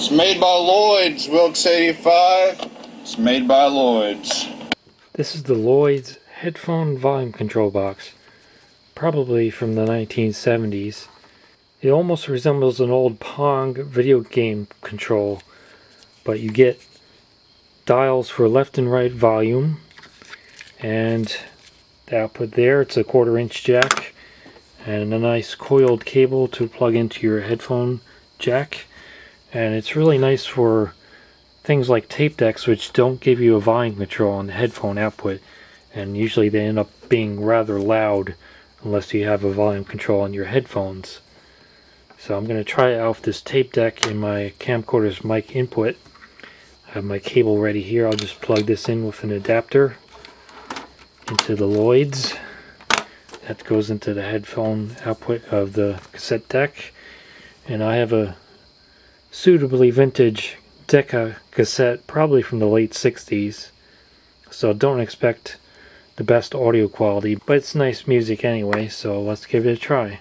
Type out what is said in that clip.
It's made by Lloyd's, Wilkes 85. It's made by Lloyd's. This is the Lloyd's headphone volume control box, probably from the 1970s. It almost resembles an old Pong video game control, but you get dials for left and right volume, and the output there, it's a quarter inch jack, and a nice coiled cable to plug into your headphone jack. And it's really nice for things like tape decks which don't give you a volume control on the headphone output and usually they end up being rather loud unless you have a volume control on your headphones. So I'm going to try out this tape deck in my camcorder's mic input. I have my cable ready here. I'll just plug this in with an adapter into the Lloyd's. That goes into the headphone output of the cassette deck. And I have a suitably vintage Decca cassette, probably from the late 60s. So don't expect the best audio quality, but it's nice music anyway, so let's give it a try.